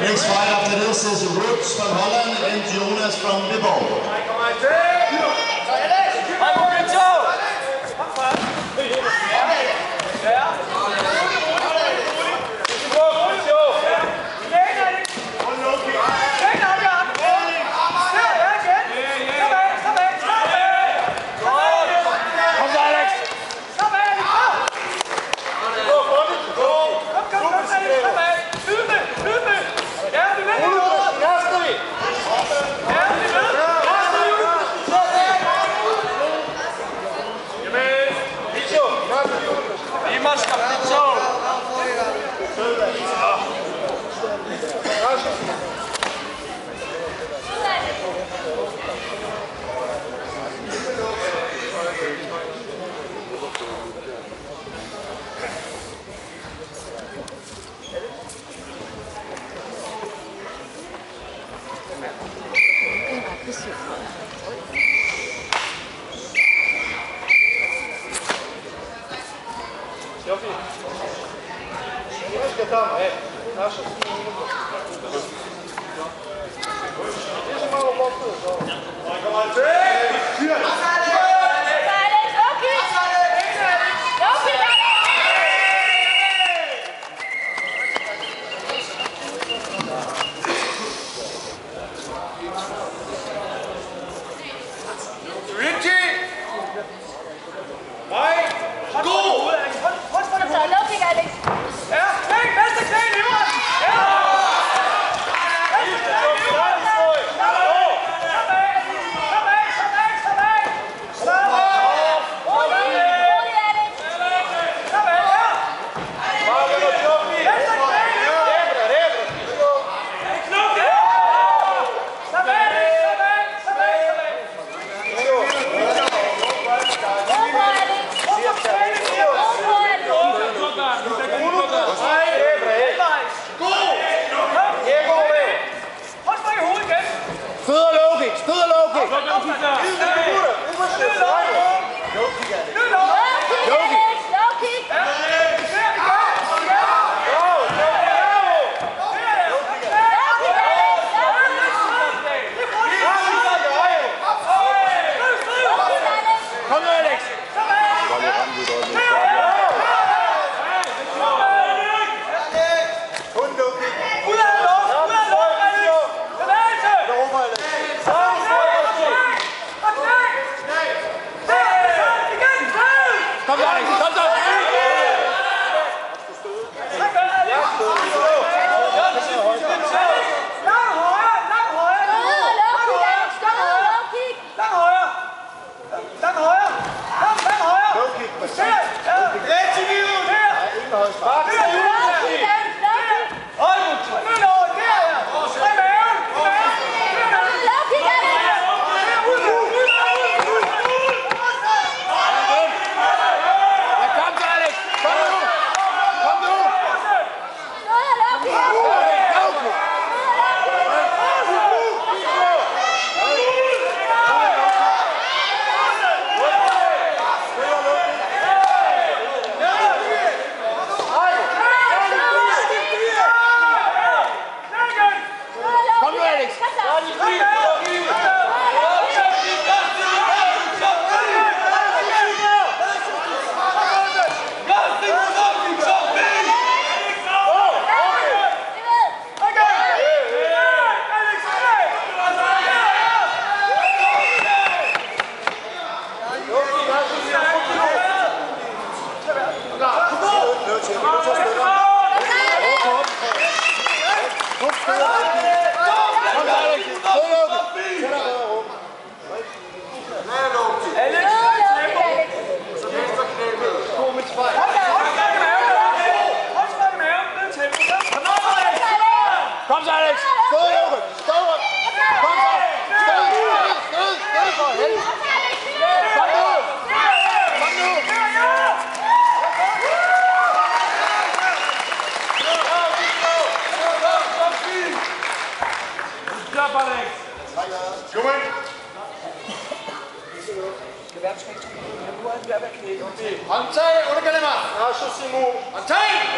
Next fight after this is Roots from Holland and Jonas from Viborg. ですよ。Немножко там, э, наша. Держи мало болту, да. Молодец! Don't forget it. Come on, come. 反対俺からます。反対。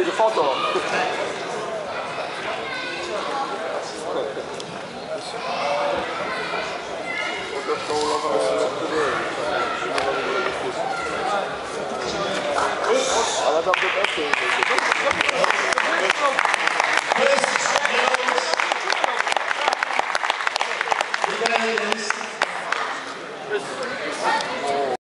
一个 photo。